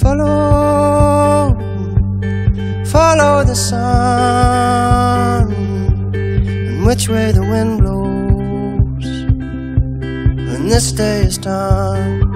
follow, follow the sun, and which way the wind blows when this day is done.